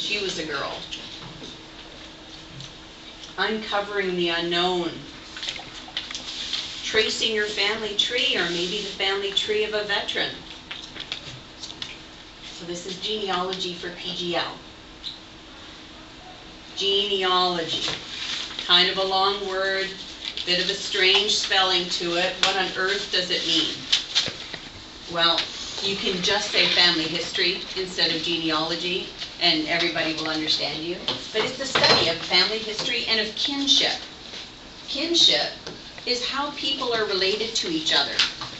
she was a girl. Uncovering the unknown. Tracing your family tree, or maybe the family tree of a veteran. So this is genealogy for PGL. Genealogy. Kind of a long word, bit of a strange spelling to it. What on earth does it mean? Well, you can just say family history instead of genealogy, and everybody will understand you. But it's the study of family history and of kinship. Kinship is how people are related to each other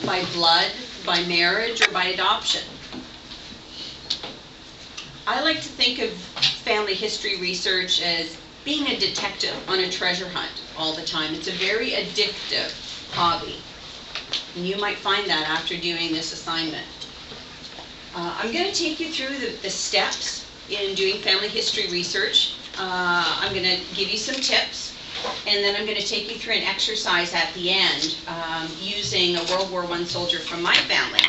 by blood, by marriage, or by adoption. I like to think of family history research as being a detective on a treasure hunt all the time. It's a very addictive hobby. And you might find that after doing this assignment. Uh, I'm going to take you through the, the, steps in doing family history research. Uh, I'm going to give you some tips, and then I'm going to take you through an exercise at the end um, using a World War I soldier from my family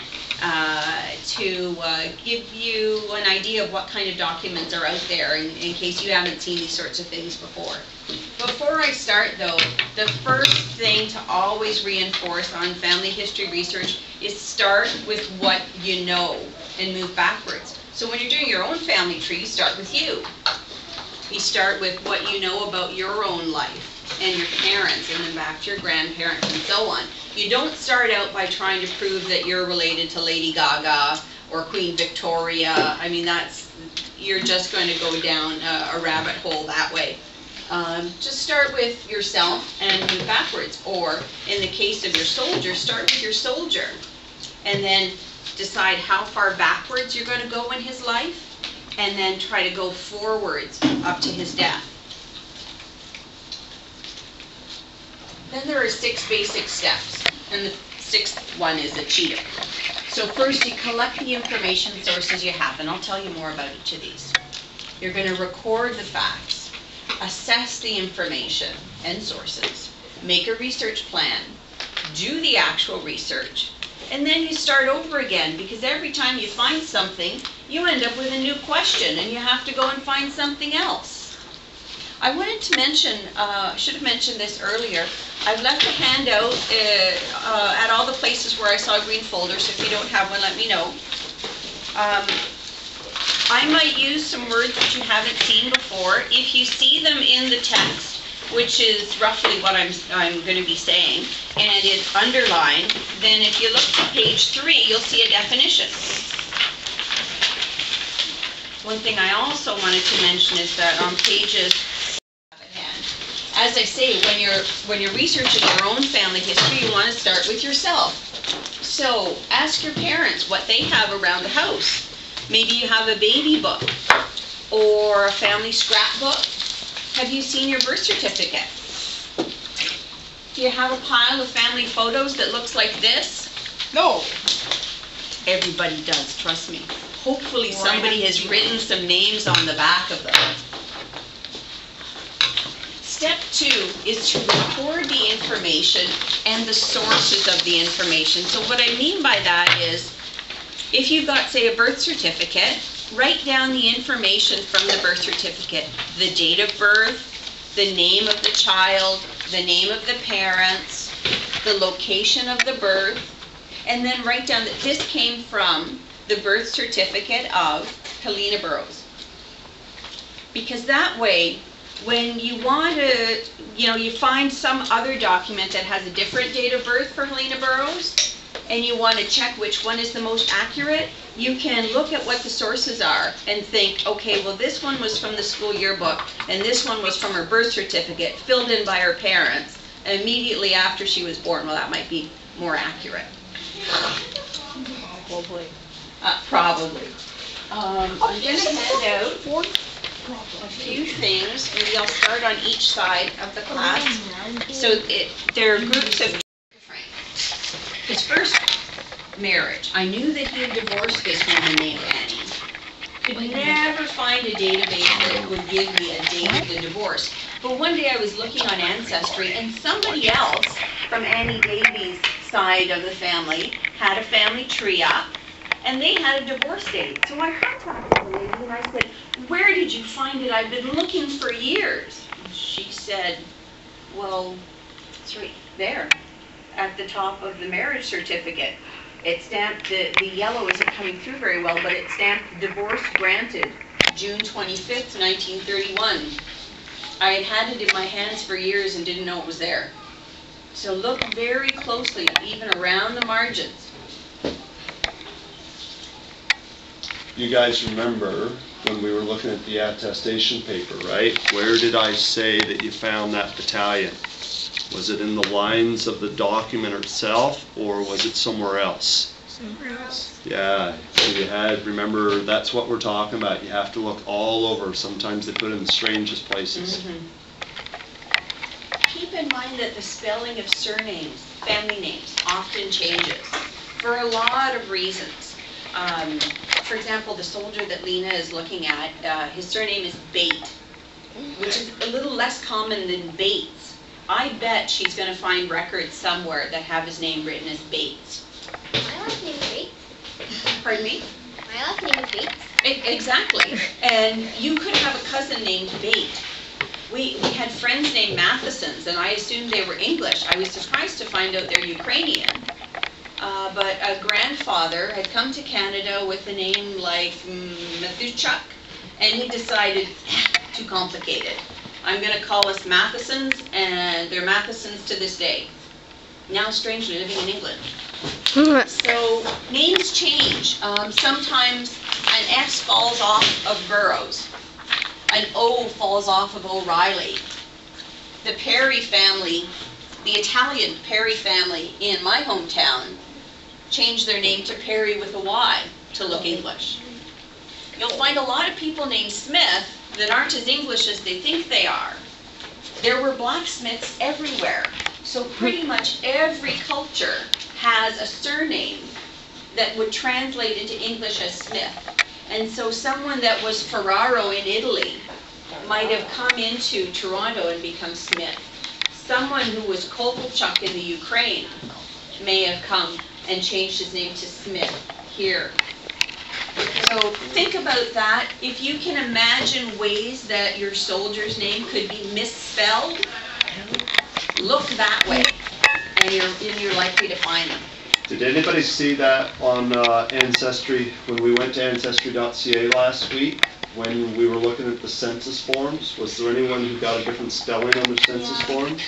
uh, to uh, give you an idea of what kind of documents are out there in, in case you haven't seen these sorts of things before. Before I start though, the first thing to always reinforce on family history research is start with what you know and move backwards. So when you're doing your own family tree, you start with you. You start with what you know about your own life and your parents and then back to your grandparents and so on. You don't start out by trying to prove that you're related to Lady Gaga or Queen Victoria. I mean, that's, you're just going to go down a, a rabbit hole that way. Um, just start with yourself and move backwards. Or in the case of your soldier, start with your soldier and then decide how far backwards you're going to go in his life and then try to go forwards up to his death. Then there are six basic steps, and the sixth one is a cheetah. So first you collect the information sources you have, and I'll tell you more about each of these. You're going to record the facts, assess the information and sources, make a research plan, do the actual research, and then you start over again because every time you find something, you end up with a new question and you have to go and find something else. I wanted to mention, uh, should have mentioned this earlier, I've left a handout uh, uh, at all the places where I saw green folders. If you don't have one, let me know. Um, I might use some words that you haven't seen before. If you see them in the text, which is roughly what I'm, I'm going to be saying, and it's underlined, then if you look to page three, you'll see a definition. One thing I also wanted to mention is that on pages as I say, when you're when you're researching your own family history, you want to start with yourself. So ask your parents what they have around the house. Maybe you have a baby book or a family scrapbook. Have you seen your birth certificate? Do you have a pile of family photos that looks like this? No. Everybody does, trust me. Hopefully somebody has written some names on the back of them. Step two is to record the information and the sources of the information. So what I mean by that is, if you've got, say, a birth certificate, write down the information from the birth certificate, the date of birth, the name of the child, the name of the parents, the location of the birth, and then write down that this came from the birth certificate of Helena Burrows. Because that way, when you want to, you know, you find some other document that has a different date of birth for Helena Burrows, and you want to check which one is the most accurate, you can look at what the sources are and think, okay, well, this one was from the school yearbook, and this one was from her birth certificate, filled in by her parents, immediately after she was born. Well, that might be more accurate. Probably. Uh, probably. Um, I'm going to hand out a few things. Maybe I'll start on each side of the class. So it, there are groups of his first marriage. I knew that he had divorced this woman named Annie. Could never find a database that would give me a date of the divorce. But one day I was looking on Ancestry and somebody else from Annie Davies' side of the family had a family tree up and they had a divorce date. So I contacted the lady and I said, where did you find it? I've been looking for years. She said, well, it's right there at the top of the marriage certificate. It stamped, the, the yellow isn't coming through very well, but it stamped divorce granted, June 25th, 1931. I had had it in my hands for years and didn't know it was there. So look very closely, even around the margins. You guys remember when we were looking at the attestation paper, right? Where did I say that you found that battalion? Was it in the lines of the document itself, or was it somewhere else? Somewhere else. Yeah, so you had, remember, that's what we're talking about. You have to look all over. Sometimes they put it in the strangest places. Mhm. Keep in mind that the spelling of surnames, family names, often changes for a lot of reasons. Um, For example, the soldier that Lena is looking at, uh, his surname is Bate, which is a little less common than Bates. I bet she's gonna find records somewhere that have his name written as Bates. My last name is Bates. Pardon me? My last name is Bates. E- Exactly. And you could have a cousin named Bate. We, we had friends named Mathesons, and I assumed they were English. I was surprised to find out they're Ukrainian. Uh, but a grandfather had come to Canada with a name like mm, Mathuchuk, and he decided, "Ah, too complicated. I'm going to call us Mathesons, and they're Mathesons to this day. Now strangely living in England. So names change. Um, sometimes an S falls off of Burroughs. An O falls off of O'Reilly. The Perry family, the Italian Perry family in my hometown, changed their name to Perry with a Y to look English. You'll find a lot of people named Smith that aren't as English as they think they are. There were blacksmiths everywhere, so pretty hmm. much every culture has a surname that would translate into English as Smith. And so someone that was Ferraro in Italy might have come into Toronto and become Smith. Someone who was Kovalchuk in the Ukraine may have come and changed his name to Smith here. So think about that. If you can imagine ways that your soldier's name could be misspelled, look that way, and you're, and you're likely to find them. Did anybody see that on uh, Ancestry, when we went to ancestry.ca last week? When we were looking at the census forms? Was there anyone who got a different spelling on their census Yeah. forms?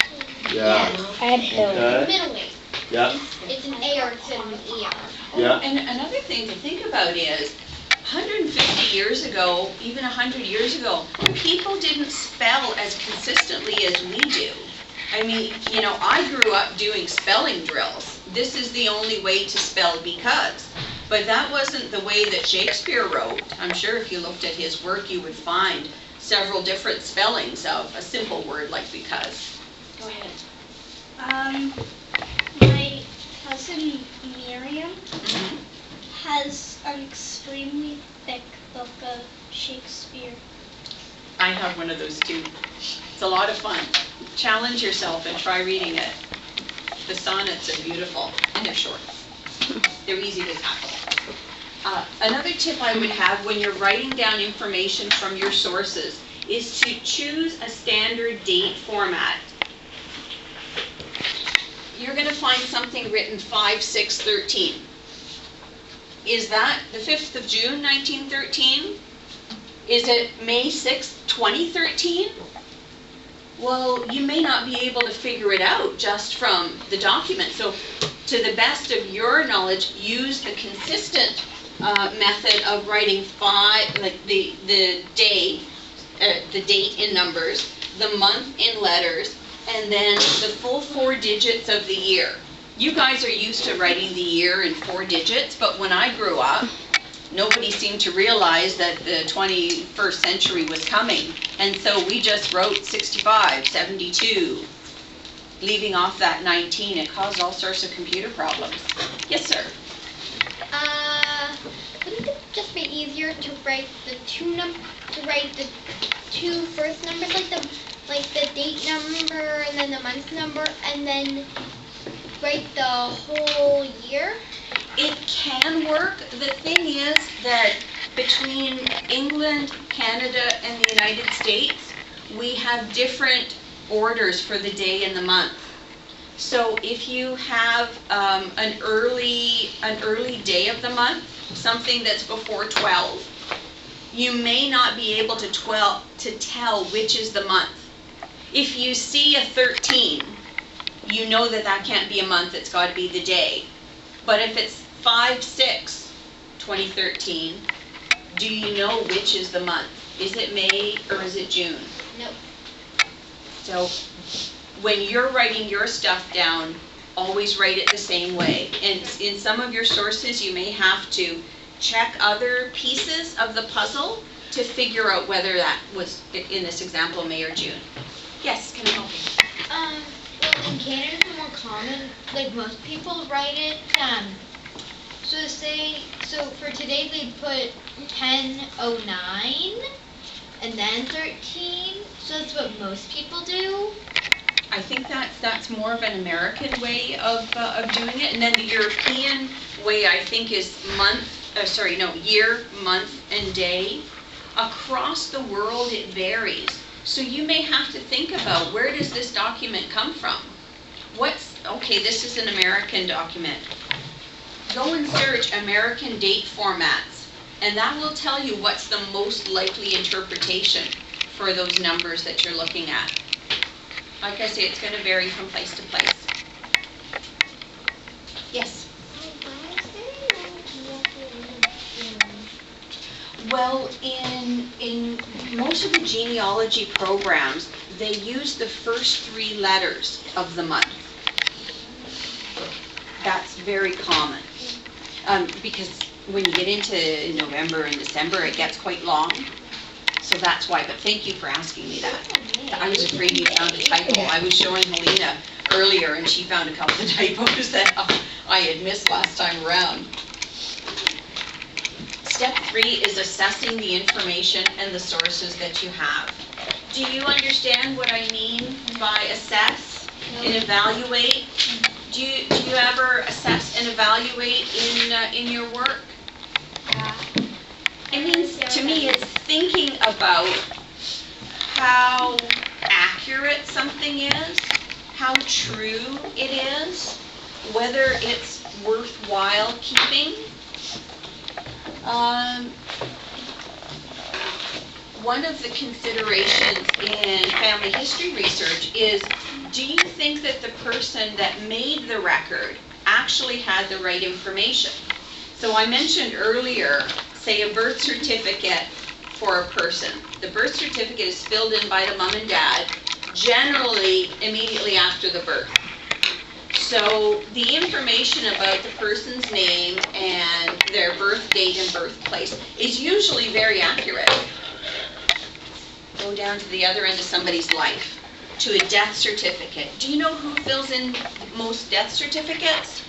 Yeah, I had Okay. Middle name. yeah, It's an A or it's an ER. Yeah. And another thing to think about is, 150 years ago, even 100 years ago, people didn't spell as consistently as we do. I mean, you know, I grew up doing spelling drills. This is the only way to spell because. But that wasn't the way that Shakespeare wrote. I'm sure if you looked at his work, you would find several different spellings of a simple word like because. Go ahead. Um, my cousin Miriam has an extremely thick book of Shakespeare. I have one of those too. It's a lot of fun. Challenge yourself and try reading it. The sonnets are beautiful and they're short. They're easy to tackle. Uh, Another tip I would have when you're writing down information from your sources is to choose a standard date format. You're gonna find something written 5, 6, 13. Is that the 5th of June, 1913? Is it May 6th, 2013? Well, you may not be able to figure it out just from the document. So, to the best of your knowledge, use the consistent uh, method of writing five, like the, the day, uh, the date in numbers, the month in letters, and then the full four digits of the year. You guys are used to writing the year in four digits, but when I grew up, nobody seemed to realize that the 21st century was coming. And so we just wrote 65, 72, leaving off that 19. It caused all sorts of computer problems. Yes, sir. Uh, wouldn't it just be easier to write the two num, to write the two first numbers, like the, like the date number and then the month number, and then write the whole year? It can work. The thing is that between England, Canada, and the United States, we have different orders for the day and the month. So if you have um, an early, an early day of the month, something that's before 12, you may not be able to 12, to tell which is the month. If you see a 13, you know that that can't be a month, it's got to be the day. But if it's 5, 6, 2013, do you know which is the month? Is it May or is it June? No. So when you're writing your stuff down, always write it the same way. And in some of your sources, you may have to check other pieces of the puzzle to figure out whether that was, in this example, May or June. Yes, can I help you? Um, well, in Canada, it's more common, like most people write it, um, so say, so for today, they put ten oh nine, and then thirteen, so that's what most people do. I think that's, that's more of an American way of, uh, of doing it. And then the European way, I think, is month, uh, sorry, no, year, month, and day. Across the world, it varies. So you may have to think about, where does this document come from? What's, okay, this is an American document. Go and search American date formats, and that will tell you what's the most likely interpretation for those numbers that you're looking at. Like I say, it's gonna vary from place to place. Well, in, in most of the genealogy programs, they use the first three letters of the month. That's very common. Um, because when you get into November and December, it gets quite long. So that's why, but thank you for asking me that. I was afraid you found a typo. I was showing Helena earlier and she found a couple of typos that I had missed last time around. Step three is assessing the information and the sources that you have. Do you understand what I mean by assess and evaluate? Do you, do you ever assess and evaluate in, uh, in your work? It means, to me, it's thinking about how accurate something is, how true it is, whether it's worthwhile keeping. Um, one of the considerations in family history research is, do you think that the person that made the record actually had the right information? So I mentioned earlier, say a birth certificate for a person. The birth certificate is filled in by the mom and dad, generally immediately after the birth. So the information about the person's name and their birth date and birthplace is usually very accurate. Go down to the other end of somebody's life, to a death certificate. Do you know who fills in most death certificates?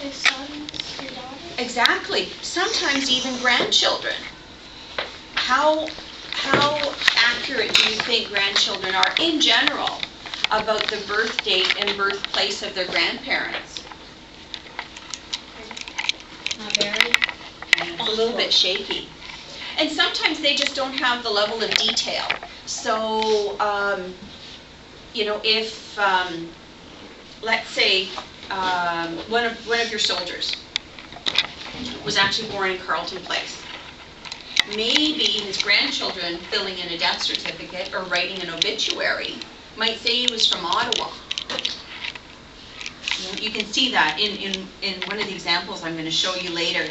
Their sons, their daughters. Exactly. Sometimes even grandchildren. How, how accurate do you think grandchildren are in general about the birth date and birthplace of their grandparents? Not very. A little bit shaky. And sometimes they just don't have the level of detail. So, um, you know, if, um, let's say, um, one of, one of your soldiers was actually born in Carleton Place. Maybe his grandchildren filling in a death certificate or writing an obituary might say he was from Ottawa. You can see that in, in, in one of the examples I'm gonna show you later.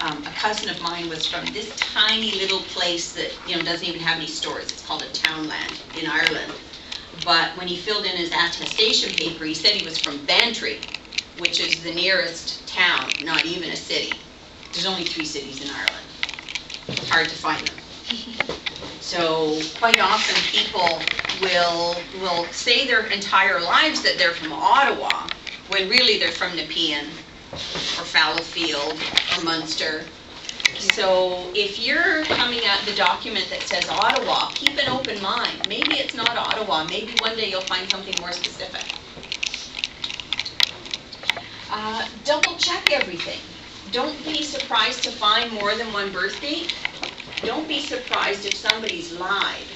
Um, a cousin of mine was from this tiny little place that, you know, doesn't even have any stores. It's called a townland in Ireland. But when he filled in his attestation paper, he said he was from Bantry, which is the nearest town, not even a city. There's only three cities in Ireland. Hard to find them. So quite often people will, will say their entire lives that they're from Ottawa, when really they're from Nepean or Fallowfield or Munster. So if you're coming at the document that says Ottawa, keep an open mind. Maybe it's not Ottawa, maybe one day you'll find something more specific. Uh, Double check everything. don't be surprised to find more than one birth date. Don't be surprised if somebody's lied.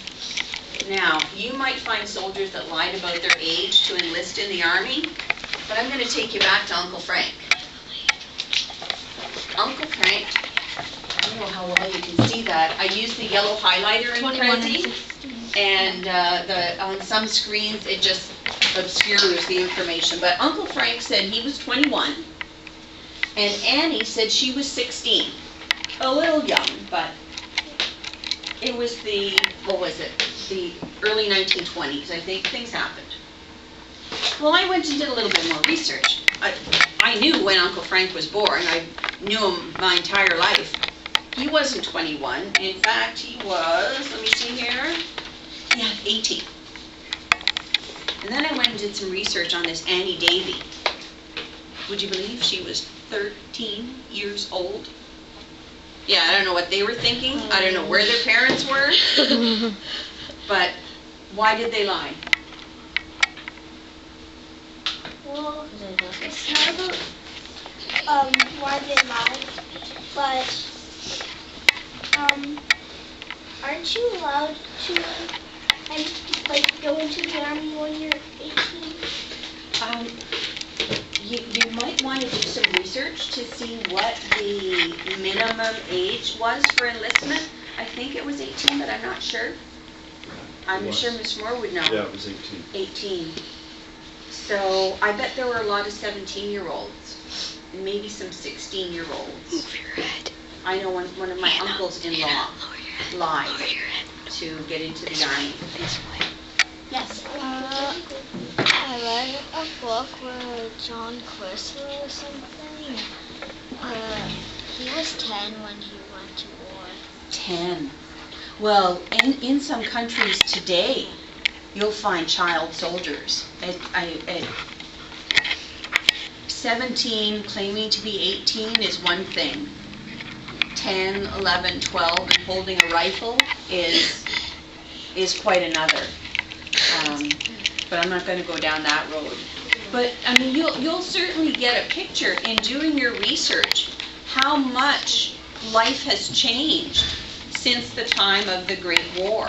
Now, you might find soldiers that lied about their age to enlist in the army, but I'm gonna take you back to Uncle Frank. Uncle Frank, I don't know how well you can see that, I used the yellow highlighter in Prezi, and uh, the, on some screens, it just obscures the information, but Uncle Frank said he was 21, and Annie said she was 16. A little young, but it was the, what was it, the early 1920s, I think, things happened. Well, I went and did a little bit more research. I, I knew when Uncle Frank was born, I knew him my entire life. He wasn't 21, in fact, he was, let me see here, yeah, 18. And then I went and did some research on this Annie Davy. Would you believe she was 13 years old? Yeah, I don't know what they were thinking. I don't know where their parents were. But why did they lie? Well, it's not about um why they lied, but um, aren't you allowed to and like go into the army when you're 18? Um, you, you might want to do some research to see what the minimum age was for enlistment. I think it was 18, but I'm not sure. I'm Was. sure Ms. Moore would know. Yeah, it was 18. 18. So I bet there were a lot of 17-year-olds, and maybe some 16-year-olds. Move your head. I know one, one of my uncles-in-law lied to get into the army. Yes. Uh, I read a book where John Chrysler or something. Uh, he was 10 when he went to war. 10. Well, in, in some countries today, you'll find child soldiers. At, at 17 claiming to be 18 is one thing. 10, 11, 12 and holding a rifle is, is quite another. Um, but I'm not gonna go down that road. But, I mean, you'll, you'll certainly get a picture in doing your research, how much life has changed since the time of the Great War.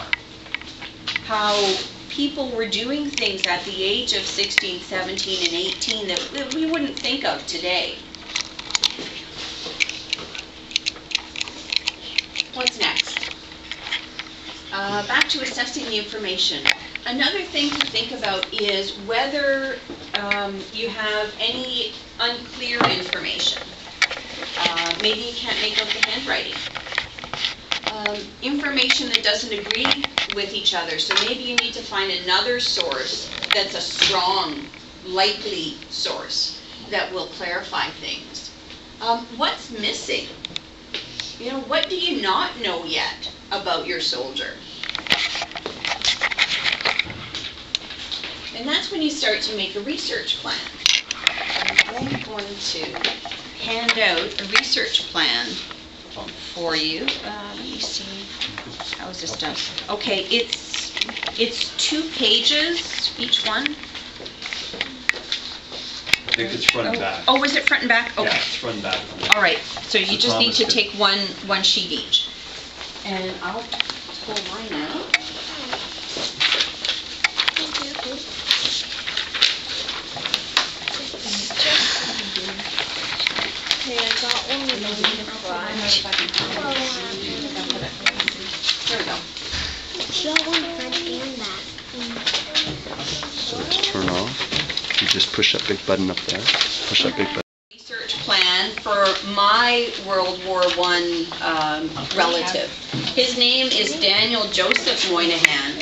How people were doing things at the age of 16, 17, and 18 that that we wouldn't think of today. What's next? Uh, back to assessing the information. Another thing to think about is whether um, you have any unclear information. Uh, Maybe you can't make out the handwriting um, information that doesn't agree with each other. So maybe you need to find another source that's a strong, likely source that will clarify things. Um, what's missing? You know, what do you not know yet about your soldier? And that's when you start to make a research plan. I'm going to hand out a research plan for you. Uh, let me see, how is this done? Okay, it's, it's two pages, each one. I think it's front and back. Oh, was it front and back? Yeah, Okay. it's front and back. All right, so you So just need Thomas to could- take one, one sheet each. And I'll pull mine out. Hey, I got one with the crunch. There we go. She got one French and that. So it's turn off. You just push that big button up there. Push that big button. research plan for my World War One um, relative. His name is Daniel Joseph Moynihan,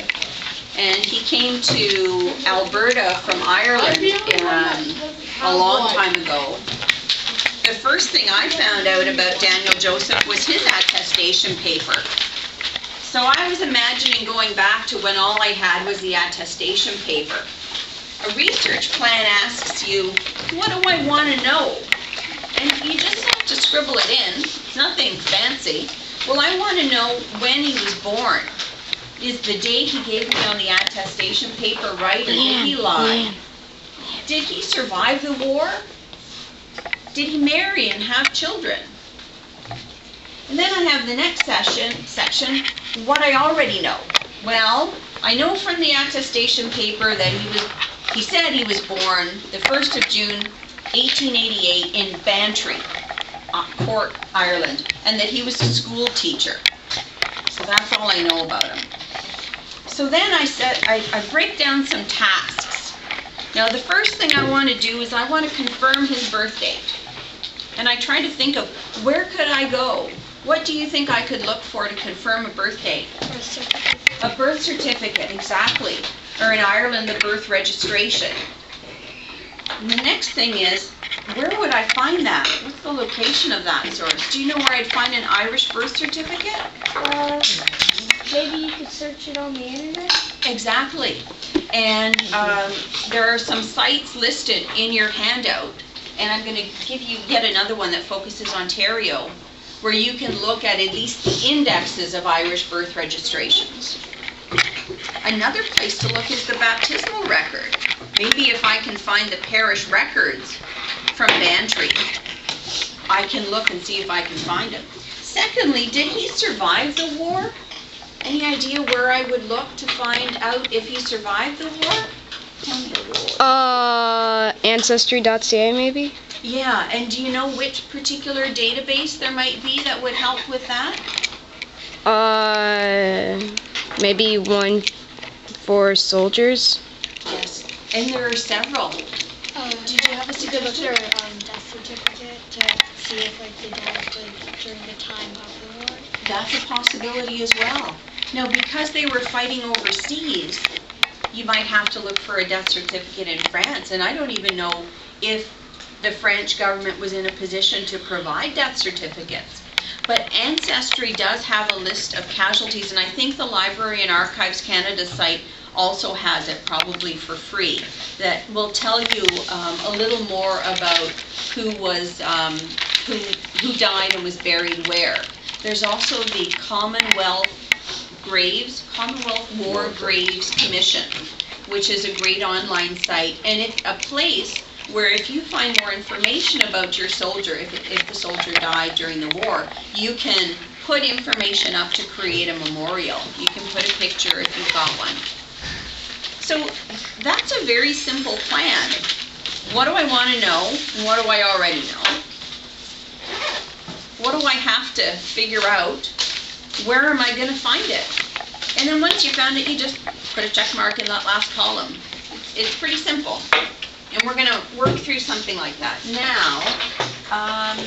and he came to Alberta from Ireland um, a long time ago. The first thing I found out about Daniel Joseph was his attestation paper. So I was imagining going back to when all I had was the attestation paper. A research plan asks you, what do I want to know? And you just have to scribble it in, it's nothing fancy. Well, I want to know when he was born. Is the date he gave me on the attestation paper right, or did he lie? Did he survive the war? Did he marry and have children? And then I have the next session, section, what I already know. Well, I know from the attestation paper that he was, he said he was born the 1st of June, 1888 in Bantry, uh, Cork, Ireland, and that he was a school teacher. So that's all I know about him. So then I said, I, I break down some tasks. Now, the first thing I want to do is I want to confirm his birth date. And I try to think of where could I go? What do you think I could look for to confirm a birth date? A birth certificate, exactly. Or in Ireland, the birth registration. And the next thing is, where would I find that? What's the location of that source? Do you know where I'd find an Irish birth certificate? Uh, maybe you could search it on the internet. Exactly. And um, there are some sites listed in your handout, and I'm going to give you yet another one that focuses on Ontario, where you can look at at least the indexes of Irish birth registrations. Another place to look is the baptismal record. Maybe if I can find the parish records from Bantry, I can look and see if I can find them. Secondly, did he survive the war? Any idea where I would look to find out if he survived the war? Tell me. Uh, ancestry.ca maybe? Yeah, and do you know which particular database there might be that would help with that? Uh, maybe one for soldiers. Yes. And there are several. Um, Did you have a you could look suggestion? their um, death certificate to see if like they died like during the time of the war. That's a possibility as well. Now, because they were fighting overseas, you might have to look for a death certificate in France, and I don't even know if the French government was in a position to provide death certificates. But Ancestry does have a list of casualties, and I think the Library and Archives Canada site also has it, probably for free, that will tell you um, a little more about who was, um, who, who died and was buried where. There's also the Commonwealth Graves, Commonwealth War Graves Commission, which is a great online site, and it's a place where if you find more information about your soldier, if, if the soldier died during the war, you can put information up to create a memorial. You can put a picture if you've got one. So that's a very simple plan. What do I want to know? What do I already know? What do I have to figure out? Where am I going to find it? And then once you found it, you just put a check mark in that last column. It's pretty simple. And we're going to work through something like that. Now, um,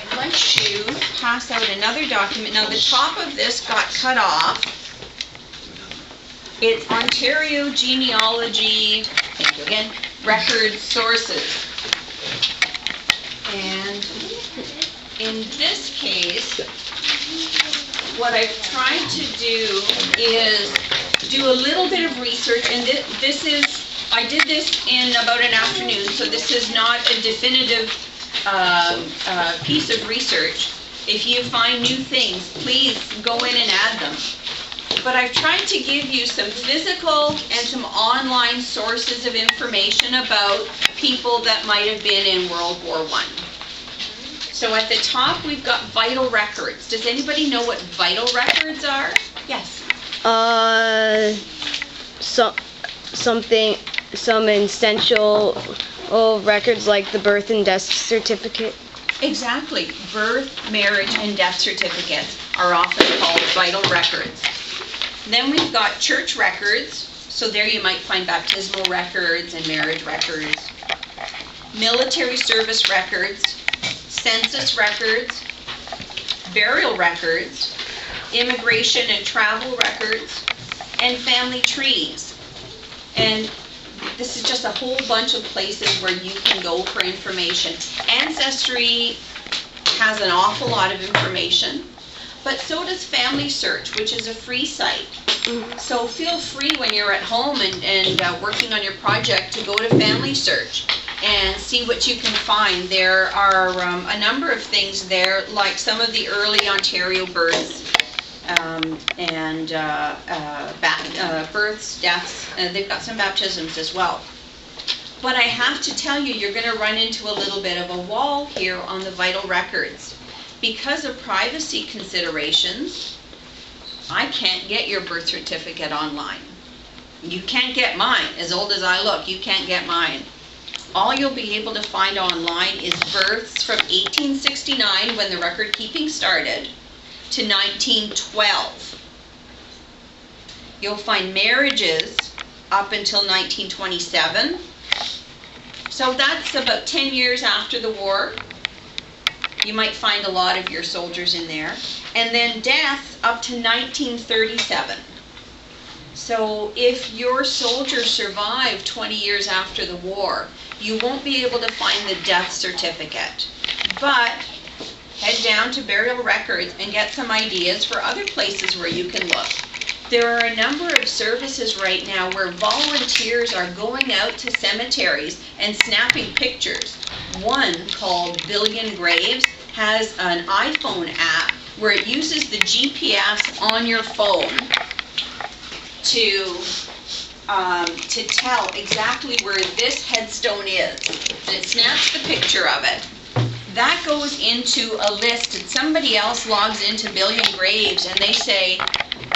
I'd like to pass out another document. Now, the top of this got cut off. It's Ontario Genealogy, thank you again, record sources. And in this case, what I've tried to do is do a little bit of research, and thi- this is, I did this in about an afternoon, so this is not a definitive um, uh, piece of research. If you find new things, please go in and add them. But I've tried to give you some physical and some online sources of information about people that might have been in World War One. So at the top, we've got vital records. Does anybody know what vital records are? Yes. Uh, some something, some essential oh, records like the birth and death certificate. Exactly. Birth, marriage, and death certificates are often called vital records. Then we've got church records. So there you might find baptismal records and marriage records. Military service records, census records, burial records, immigration and travel records, and family trees. And this is just a whole bunch of places where you can go for information. Ancestry has an awful lot of information, but so does Family Search, which is a free site. So feel free when you're at home and, and uh, working on your project to go to Family Search and see what you can find. There are um, a number of things there, like some of the early Ontario births um, and uh, uh, uh, births, deaths. Uh, they've got some baptisms as well. But I have to tell you, you're gonna run into a little bit of a wall here on the vital records. Because of privacy considerations, I can't get your birth certificate online. You can't get mine, as old as I look, you can't get mine. All you'll be able to find online is births from 1869, when the record keeping started, to 1912. You'll find marriages up until 1927. So that's about 10 years after the war. You might find a lot of your soldiers in there. And then deaths up to 1937. So if your soldier survived 20 years after the war, you won't be able to find the death certificate. But head down to burial records and get some ideas for other places where you can look. There are a number of services right now where volunteers are going out to cemeteries and snapping pictures. One called Billion Graves has an iPhone app where it uses the GPS on your phone to um, to tell exactly where this headstone is. And it snaps the picture of it. That goes into a list, and somebody else logs into Billion Graves, and they say,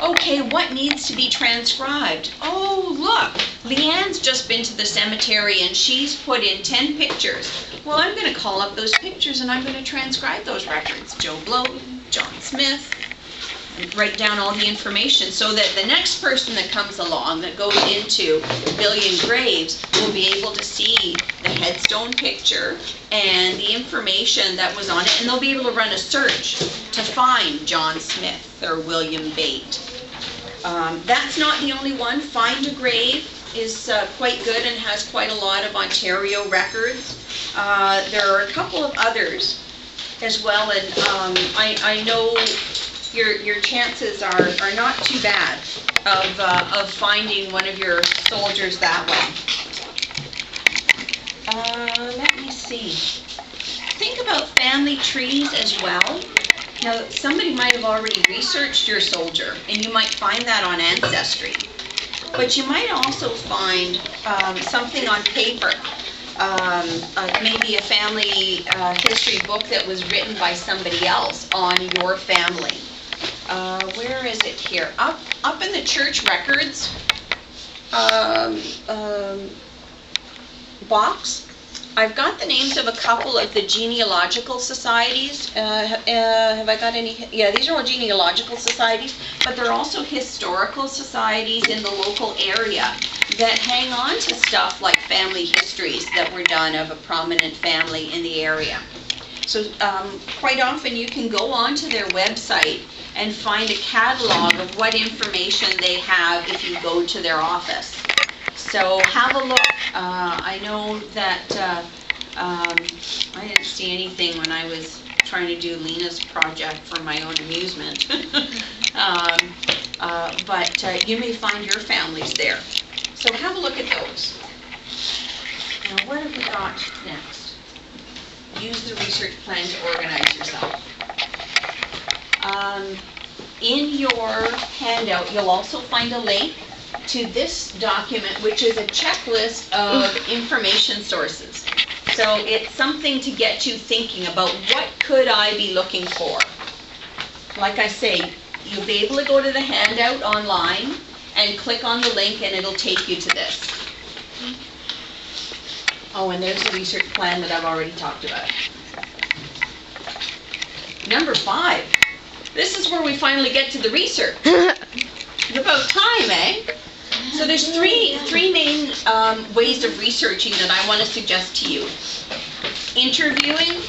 okay, what needs to be transcribed? Oh, look, Leanne's just been to the cemetery and she's put in 10 pictures. Well, I'm going to call up those pictures and I'm going to transcribe those records. Joe Blow, John Smith, write down all the information so that the next person that comes along that goes into a Billion Graves will be able to see the headstone picture and the information that was on it, and they'll be able to run a search to find John Smith or William Bate. Um, that's not the only one. Find a Grave is uh, quite good and has quite a lot of Ontario records. Uh, there are a couple of others as well, and um, I, I know your, your chances are, are not too bad of, uh, of finding one of your soldiers that way. Uh, let me see. Think about family trees as well. Now, somebody might have already researched your soldier, and you might find that on Ancestry. But you might also find um, something on paper, um, uh, maybe a family uh, history book that was written by somebody else on your family. Uh, where is it here? Up, up in the church records um, um, box. I've got the names of a couple of the genealogical societies. Uh, uh, have I got any? Yeah, these are all genealogical societies, but they're also historical societies in the local area that hang on to stuff like family histories that were done of a prominent family in the area. So um, quite often you can go onto their website and find a catalog of what information they have if you go to their office. So have a look. Uh, I know that uh, um, I didn't see anything when I was trying to do Lena's project for my own amusement. um, uh, but uh, you may find your families there. So have a look at those. Now, what have we got next? Use the research plan to organize yourself. Um, in your handout, you'll also find a link to this document, which is a checklist of information sources. So it's something to get you thinking about what could I be looking for? Like I say, you'll be able to go to the handout online and click on the link and it'll take you to this. Oh, and there's the research plan that I've already talked about. Number five, this is where we finally get to the research. It's about time, eh? So there's three, three main um, ways of researching that I want to suggest to you. Interviewing,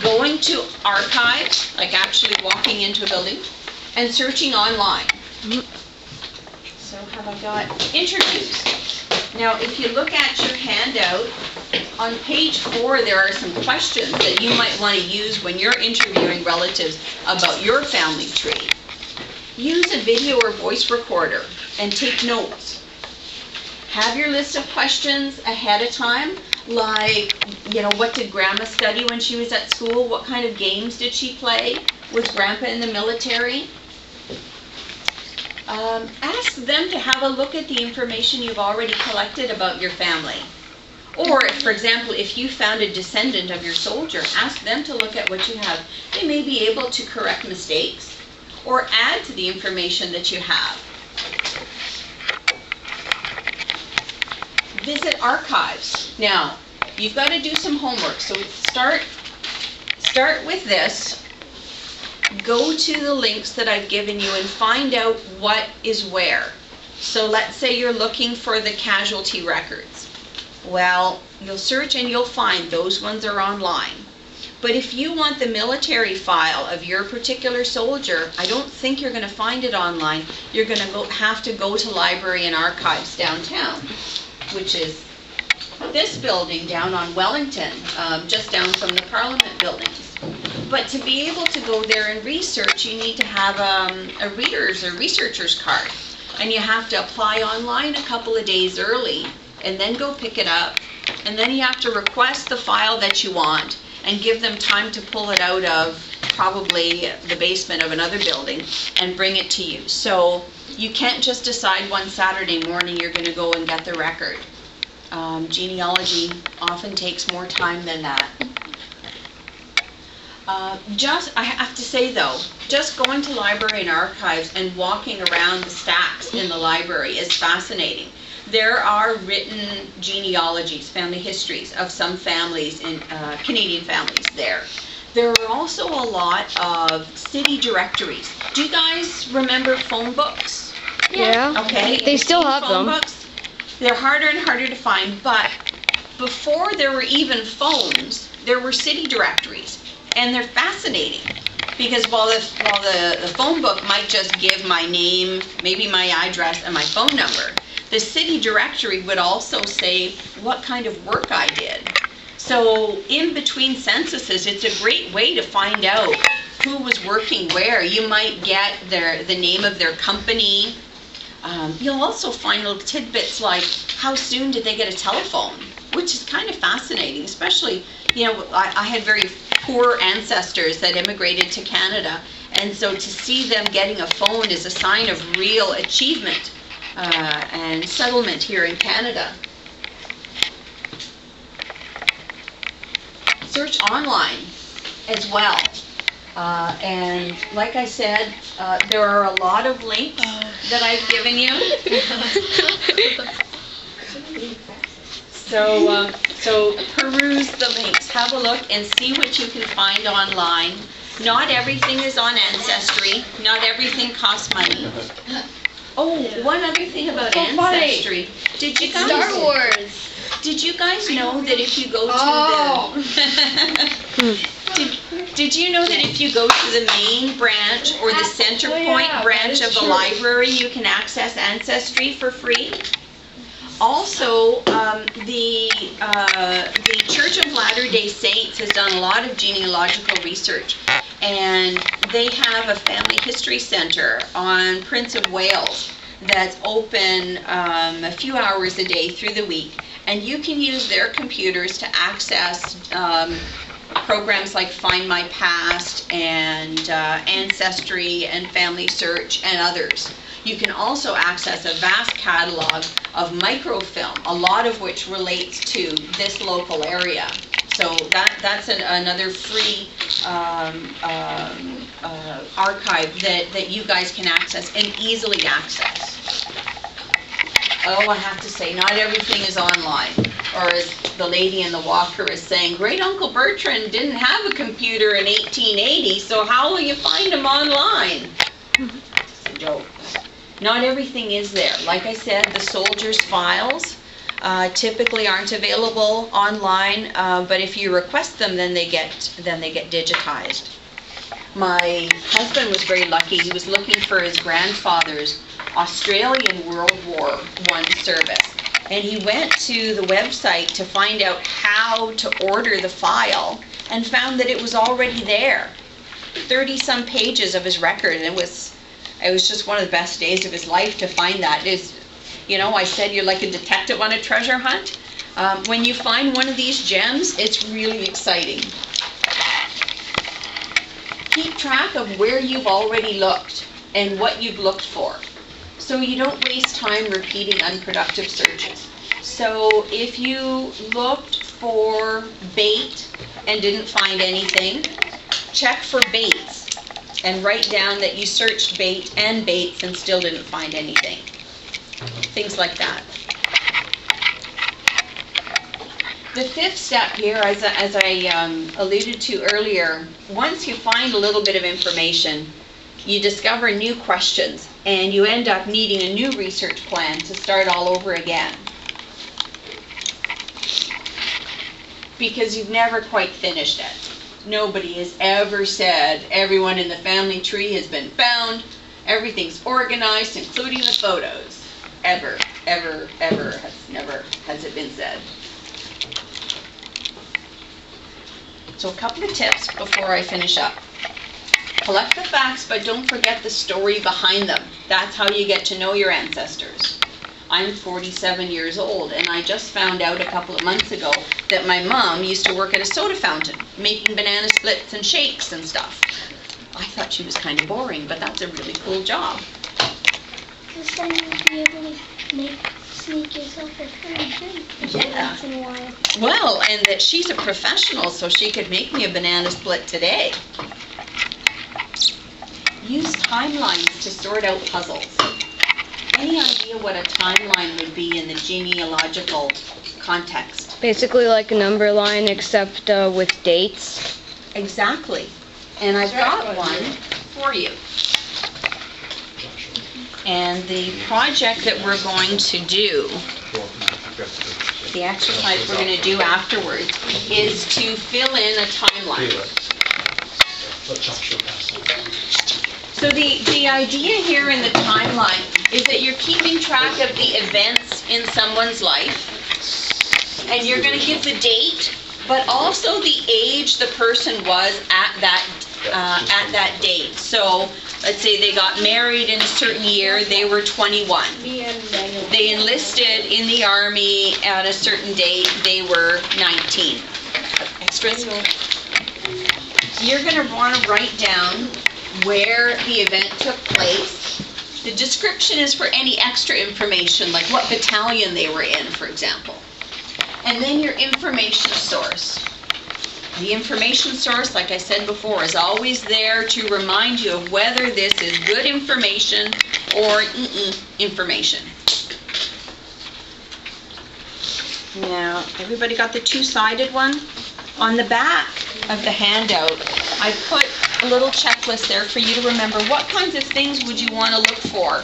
going to archives, like actually walking into a building, and searching online. So have I got interviews? Now, if you look at your handout, on page four, there are some questions that you might want to use when you're interviewing relatives about your family tree. Use a video or voice recorder and take notes. Have your list of questions ahead of time, like, you know, what did grandma study when she was at school? What kind of games did she play? Was grandpa in the military? um, ask them to have a look at the information you've already collected about your family. Or, for example, if you found a descendant of your soldier, ask them to look at what you have. They may be able to correct mistakes or add to the information that you have. Visit archives. Now, you've got to do some homework. So start start with this. Go to the links that I've given you and find out what is where. So let's say you're looking for the casualty records. Well, you'll search and you'll find those ones are online. But if you want the military file of your particular soldier, I don't think you're going to find it online. You're going to go, have to go to Library and Archives downtown, which is this building down on Wellington, um, just down from the Parliament buildings. But to be able to go there and research, you need to have um, a reader's or researcher's card. And you have to apply online a couple of days early and then go pick it up. And then you have to request the file that you want and give them time to pull it out of probably the basement of another building and bring it to you. So you can't just decide one Saturday morning you're going to go and get the record. Um, genealogy often takes more time than that. Uh, just, I have to say though, just going to library and archives and walking around the stacks in the library is fascinating. There are written genealogies, family histories of some families in uh, Canadian families there. There are also a lot of city directories. Do you guys remember phone books? Yeah. Okay. They still have phone them. Books, they're harder and harder to find, but before there were even phones, there were city directories, and they're fascinating because while the while the, the phone book might just give my name, maybe my address and my phone number, the city directory would also say what kind of work I did. So in between censuses, it's a great way to find out who was working where. You might get their the name of their company. Um, you'll also find little tidbits like how soon did they get a telephone, which is kind of fascinating, especially, you know, I, I had very poor ancestors that immigrated to Canada, and so to see them getting a phone is a sign of real achievement uh, and settlement here in Canada. Search online as well. Uh, and like I said, uh, there are a lot of links that I've given you. So, um, so peruse the links, have a look and see what you can find online. Not everything is on Ancestry, not everything costs money. Oh, one other thing about oh, So funny. Ancestry. Did you guys? Star Wars. Did you guys know that if you go to Oh. the... Did, did you know that if you go to the main branch or the center Oh, point yeah, branch of the true. library, you can access Ancestry for free? Also, um, the, uh, the Church of Latter-day Saints has done a lot of genealogical research. And they have a family history center on Prince of Wales that's open um, a few hours a day through the week. And you can use their computers to access um, programs like Find My Past and uh, Ancestry and Family Search and others. You can also access a vast catalog of microfilm, a lot of which relates to this local area. So that, that's an, another free um, um, uh, archive that, that you guys can access and easily access. Oh, I have to say, not everything is online. Or as the lady in the walker is saying, Great Uncle Bertrand didn't have a computer in 1880, so how will you find him online? It's a joke. Not everything is there. Like I said, the soldiers' files uh, typically aren't available online, uh, but if you request them, then they get then they get digitized. My husband was very lucky. He was looking for his grandfather's Australian World War One service, and he went to the website to find out how to order the file, and found that it was already there. Thirty some pages of his record, and it was it was just one of the best days of his life to find that. Is you know, I said you're like a detective on a treasure hunt. Um, when you find one of these gems, it's really exciting. Keep track of where you've already looked and what you've looked for. so you don't waste time repeating unproductive searches. So if you looked for bait and didn't find anything, check for baits and write down that you searched bait and baits and still didn't find anything. Things like that. The fifth step here, as, I- as I um, alluded to earlier, once you find a little bit of information, you discover new questions and you end up needing a new research plan to start all over again. Because you've never quite finished it. Nobody has ever said everyone in the family tree has been found, everything's organized, including the photos. Ever, ever, ever has never has it been said. So a couple of tips before I finish up. Collect the facts, but don't forget the story behind them. That's how you get to know your ancestors. I'm 47 years old, and I just found out a couple of months ago that my mom used to work at a soda fountain, making banana splits and shakes and stuff. I thought she was kind of boring, but that's a really cool job. Because then you'll be able to make, sneak yourself a free drink Yeah. once in a while. Well, and that she's a professional, so she could make me a banana split today. Use timelines to sort out puzzles. Any idea what a timeline would be in the genealogical context? Basically like a number line except uh, with dates. Exactly. And I've got one for you. And the project that we're going to do, the exercise we're going to do afterwards, is to fill in a timeline. So the, the idea here in the timeline is that you're keeping track of the events in someone's life, and you're gonna give the date, but also the age the person was at that, uh, at that date. So, let's say they got married in a certain year, they were twenty-one. They enlisted in the army at a certain date, they were nineteen. Extras? You're gonna wanna write down where the event took place. The description is for any extra information, like what battalion they were in, for example. And then your information source. The information source, like I said before, is always there to remind you of whether this is good information or mm-mm information. Now, everybody got the two-sided one? On the back of the handout, I put little checklist there for you to remember what kinds of things would you want to look for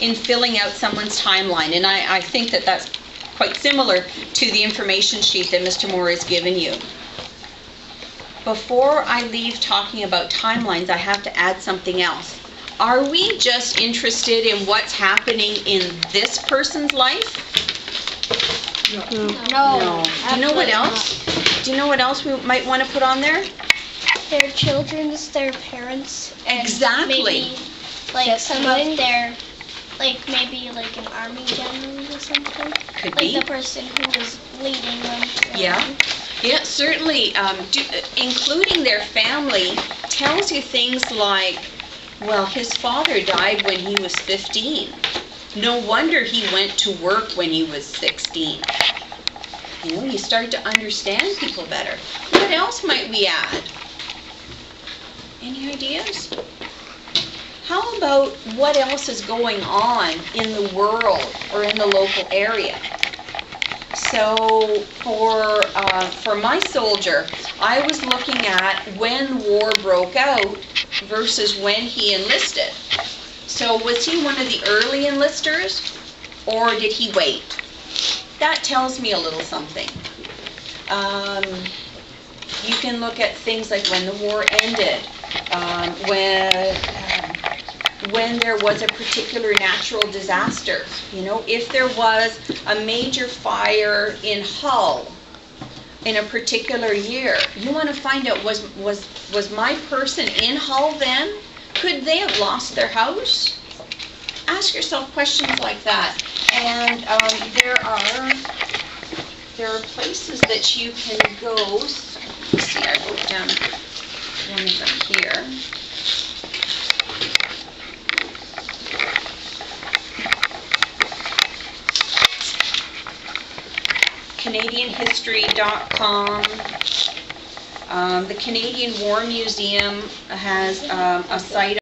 in filling out someone's timeline. And I, I think that that's quite similar to the information sheet that Mr. More has given you. Before I leave talking about timelines, I have to add something else. Are we just interested in what's happening in this person's life? No. Do you know what else? Do you know what else we might want to put on there? Their children's, their parents. and Exactly. Maybe, like That's some something. of their, like maybe like an army general or something. Could Like be. the person who was leading them. Yeah. Yeah, certainly, um, do, including their family tells you things like, well, his father died when he was 15. No wonder he went to work when he was 16. You know, you start to understand people better. What else might we add? Any ideas? How about what else is going on in the world or in the local area? So for, uh, for my soldier, I was looking at when war broke out versus when he enlisted. So was he one of the early enlisters or did he wait? That tells me a little something. Um, you can look at things like when the war ended, um, when, um, when there was a particular natural disaster. You know, if there was a major fire in Hull in a particular year, you want to find out, was, was, was my person in Hull then? Could they have lost their house? Ask yourself questions like that. And um, there are, there are places that you can go. See, I wrote down one over here. CanadianHistory.com. Um, the Canadian War Museum has um, a site